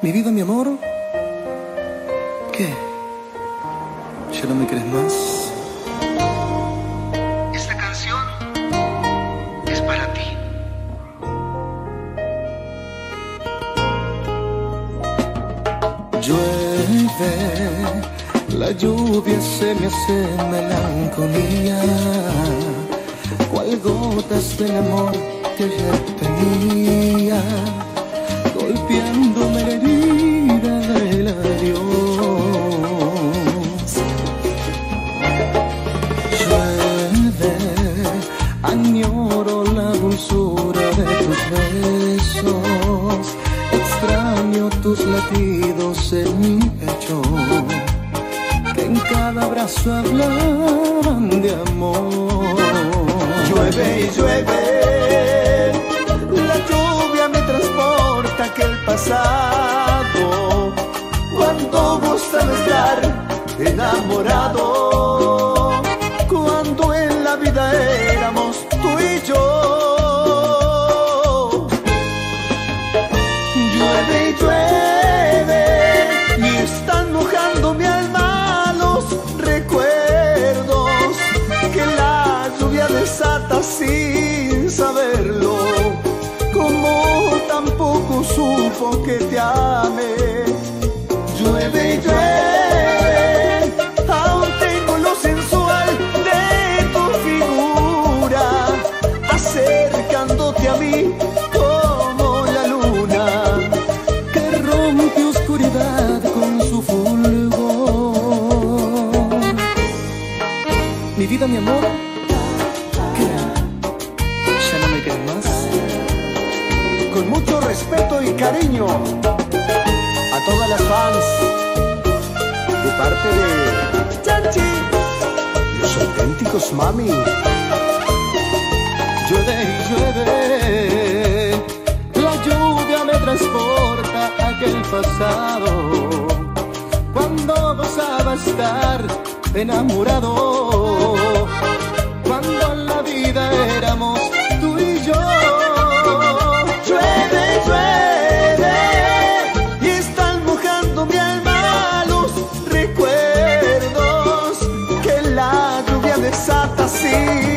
Mi vida, mi amor. ¿Qué? ¿Ya no me crees más? Esta canción es para ti. Llueve, la lluvia se me hace melancolía, cual gotas del amor que ayer tenía, Llueve, añoro la dulzura de tus besos, extraño tus latidos en mi pecho, que en cada abrazo hablaban de amor. Llueve y llueve, la lluvia me transporta a aquel pasado, enamorado, cariño a todas las fans de parte de Chanchi, los auténticos mami. Llueve y llueve, la lluvia me transporta a aquel pasado, cuando gozaba estar enamorado, cuando la vida éramos tú see.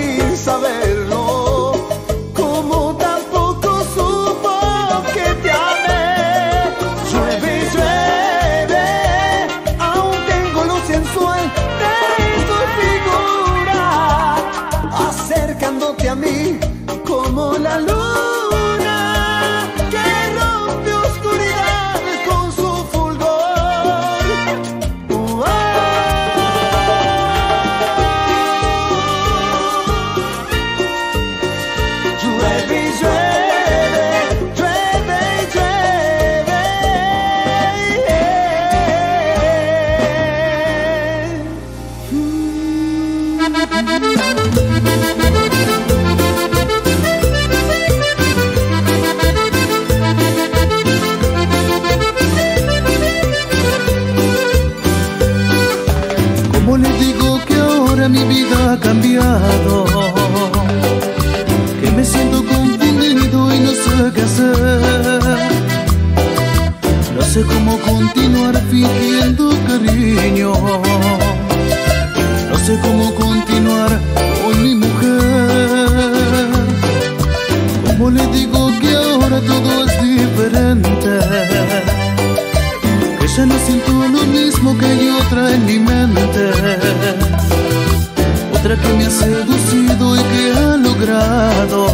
Otra que me ha seducido y que ha logrado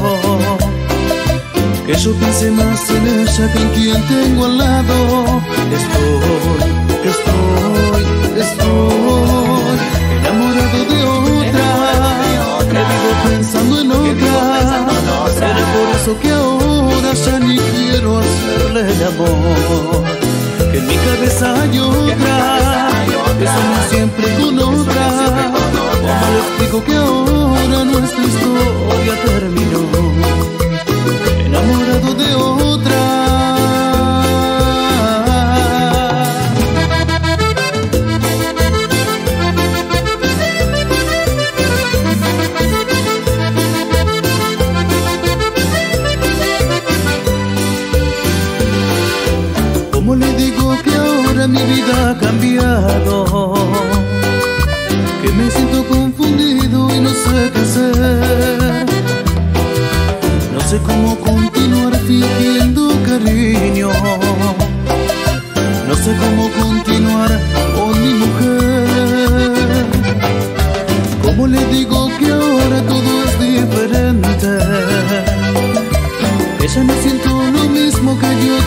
que yo piense más en ella que en quien tengo al lado. Estoy, estoy, estoy enamorado de otra, que vivo pensando en otra. Será por eso que ahora ya ni quiero hacerle el amor en mi cabeza hay otra, sueño siempre con otra. ¿Cómo le explico que ahora nuestra historia terminó? Enamorado de otra.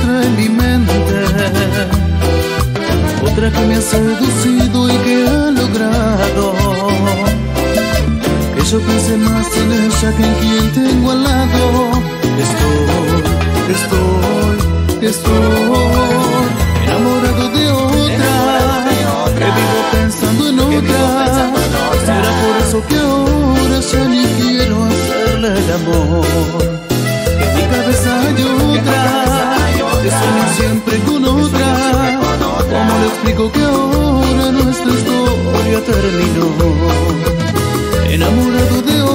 Otra en mi mente. Otra que me ha seducido y que ha logrado que yo piense más en ella que en quien tengo al lado. Estoy, estoy, estoy enamorado de otra, que vivo pensando en otra. Será por eso que ahora ya ni quiero hacerle el amor. En mi cabeza hay otra, siempre con otra. ¿Cómo le explico que ahora nuestra historia terminó? Enamorado de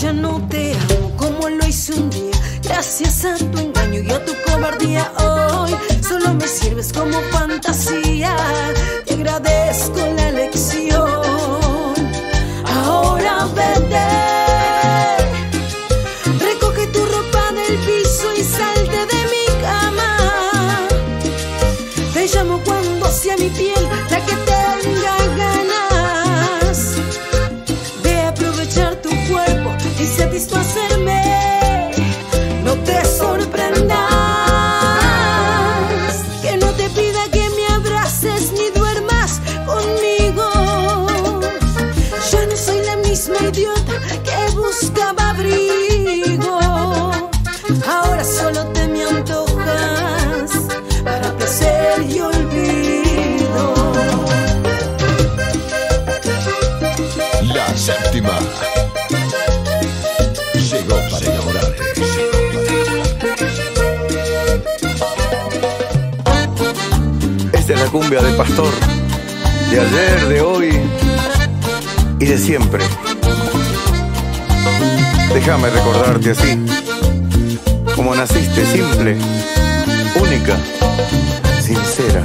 ya no te amo como lo hice un día. Gracias a tu engaño y a tu cobardía hoy solo me sirves como fantasía. Te agradezco la lección. Y satisfacerme. Cumbia del pastor, de ayer, de hoy y de siempre. Déjame recordarte así, como naciste, simple, única, sincera,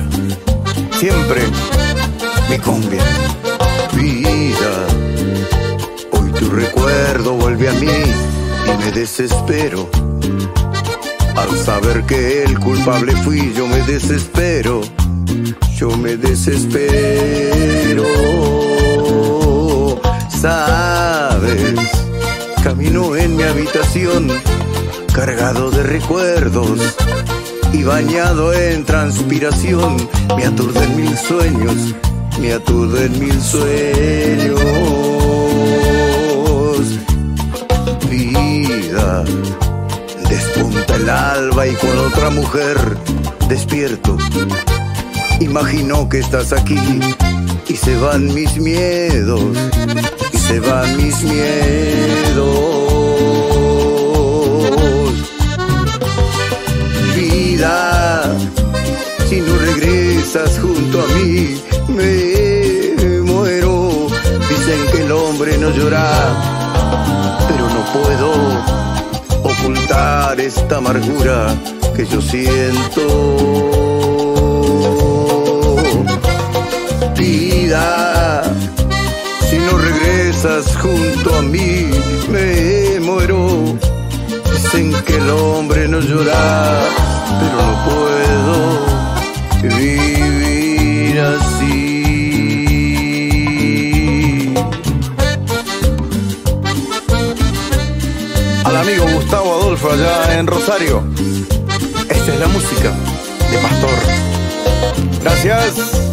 siempre mi cumbia. Vida, hoy tu recuerdo vuelve a mí y me desespero. Al saber que el culpable fui, yo me desespero. Yo me desespero. Sabes, camino en mi habitación, cargado de recuerdos y bañado en transpiración. Me aturden mil sueños, me aturden mil sueños. Vida, despunta el alba y con otra mujer despierto. Imagino que estás aquí y se van mis miedos, y se van mis miedos. Vida, si no regresas junto a mí, me muero. Dicen que el hombre no llora, pero no puedo ocultar esta amargura que yo siento. Si no regresas junto a mí, me muero. Dicen que el hombre no llora, pero no puedo vivir así. Al amigo Gustavo Adolfo allá en Rosario. Esta es la música de Pastor. Gracias.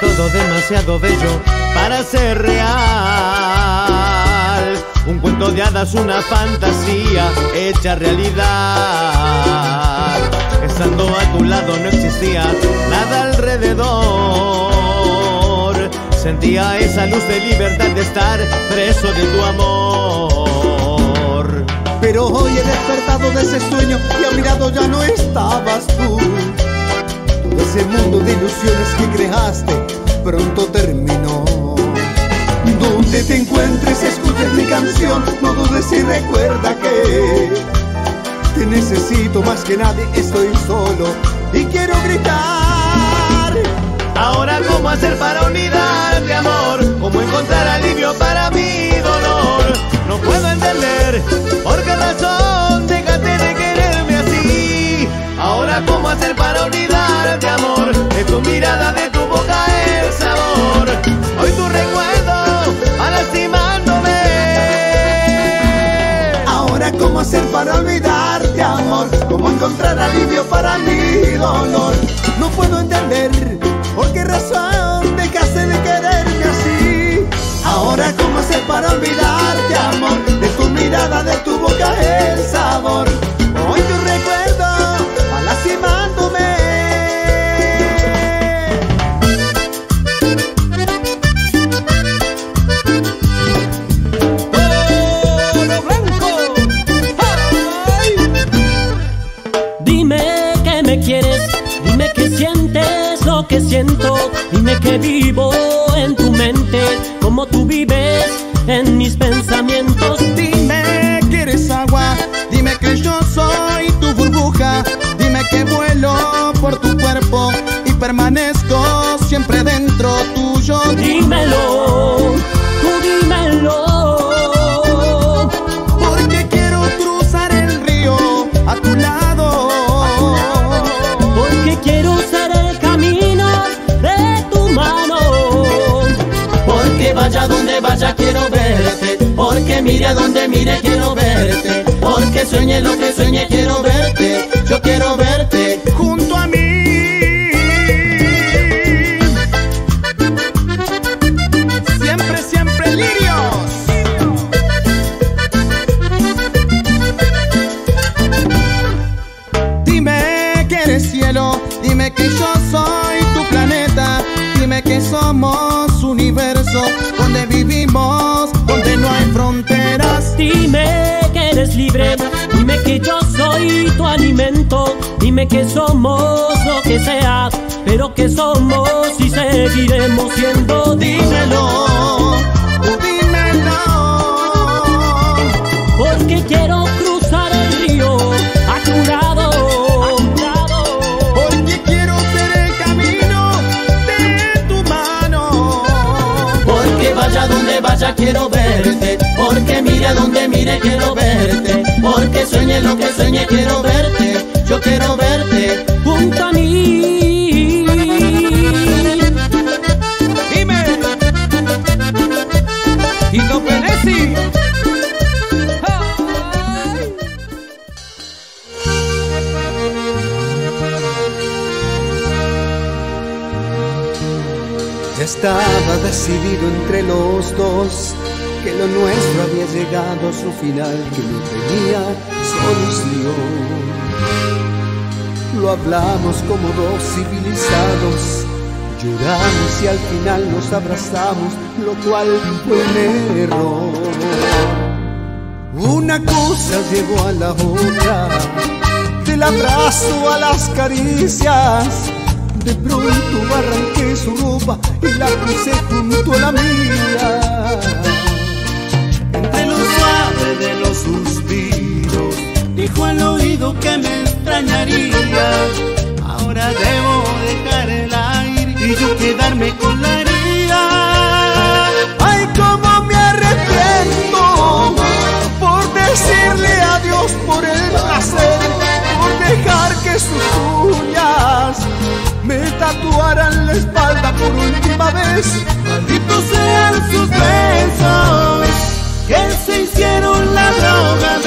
Todo demasiado bello para ser real. Un cuento de hadas, una fantasía hecha realidad. Estando a tu lado no existía nada alrededor. Sentía esa luz de libertad de estar preso de tu amor. Pero hoy he despertado de ese sueño y a mi lado ya no estabas tú. Ese mundo de ilusiones que creaste pronto terminó. Donde te encuentres, escuches mi canción, no dudes y recuerda que te necesito más que nadie, estoy solo y quiero gritar. Ahora cómo hacer para unidad amor, cómo encontrar alivio para mi dolor. No puedo entender por qué razón dejaste de quererme así. Ahora cómo hacer para de de tu mirada, de tu boca el sabor. Hoy tu recuerdo va lastimándome. Ahora cómo hacer para olvidarte amor, cómo encontrar alivio para mi dolor. No puedo entender permanezco siempre dentro tuyo. Dímelo, tú dímelo. Porque quiero cruzar el río a tu lado. Porque quiero ser el camino de tu mano. Porque vaya donde vaya quiero verte, porque mire a donde mire quiero verte, porque sueñe lo que sueñe quiero verte, yo quiero verte. Dime que somos lo que sea, pero que somos y seguiremos siendo. Dímelo, dímelo. Porque quiero cruzar el río a tu lado. A tu lado. Porque quiero ser el camino de tu mano. Porque vaya donde vaya quiero verte. Porque mire a donde mire quiero verte. Porque sueñe lo que sueñe quiero verte estaba decidido entre los dos que lo nuestro había llegado a su final, que no tenía solución. Lo hablamos como dos civilizados, lloramos y al final nos abrazamos, lo cual fue un error. Una cosa llevó a la otra, del abrazo a las caricias. De pronto arranqué su ropa y la crucé junto a la mía. Entre lo suave de los suspiros, dijo al oído que me extrañaría. Ahora debo dejar el aire y yo quedarme con la herida. Ay, cómo me arrepiento por decirle adiós por el placer, por dejar que sus uñas me tatuaran la espalda por última vez. Malditos sean sus besos que se hicieron la droga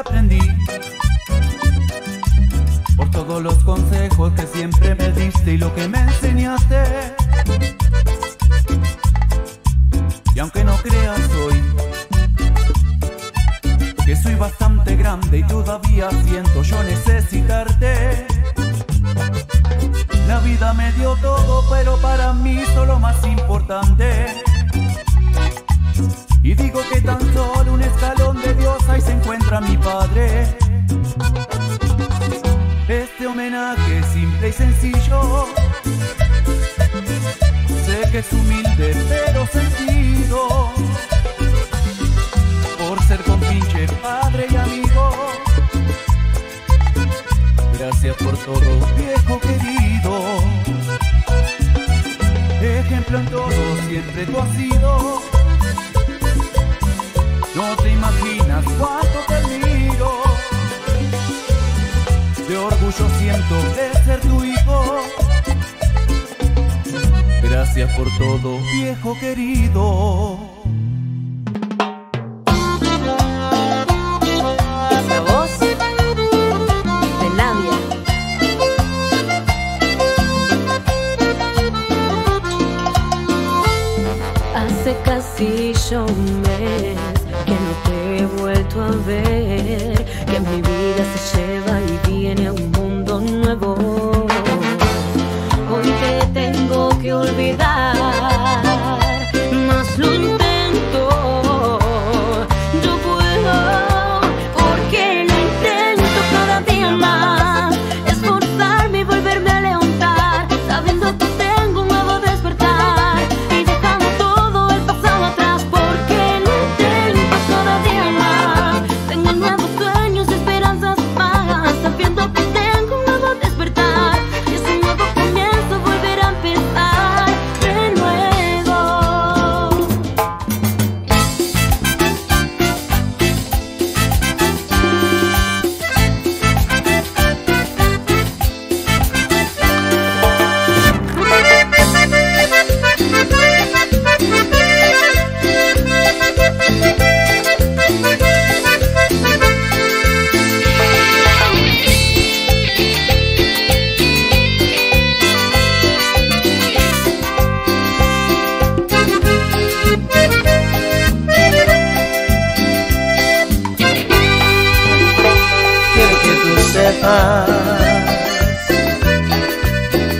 aprendí. Por todos los consejos que siempre me diste y lo que me enseñaste. Y aunque no creas hoy que soy bastante grande y todavía siento es humilde pero sentido. Por ser compinche, padre y amigo. Gracias por todo, viejo querido. Ejemplo en todo, siempre tú has sido. No te imaginas cuánto te admiro. De orgullo siento de ser tu hijo. Gracias por todo, viejo querido. Esa voz de Nadia. Hace casi ya un mes que no te he vuelto a ver, que mi vida se lleva y viene a un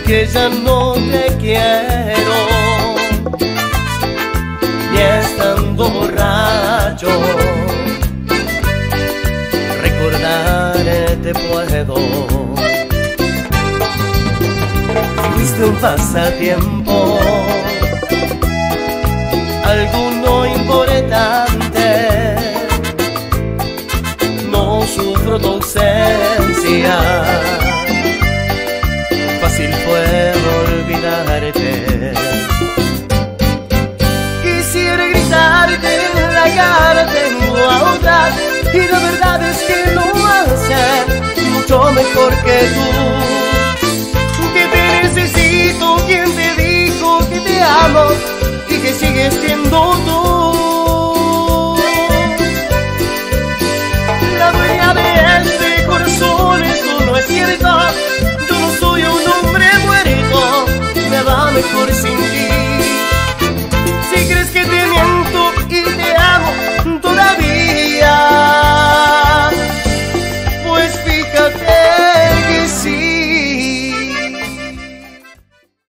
que ya no te quiero, y estando borracho, recordarte puedo. Fuiste un pasatiempo Y la verdad es que lo hacen mucho mejor que tú. Que te necesito, quien te dijo que te amo y que sigues siendo tú. La dueña de este corazón, eso no es cierto. Yo no soy un hombre muerto, me va mejor sin ti. Si crees que te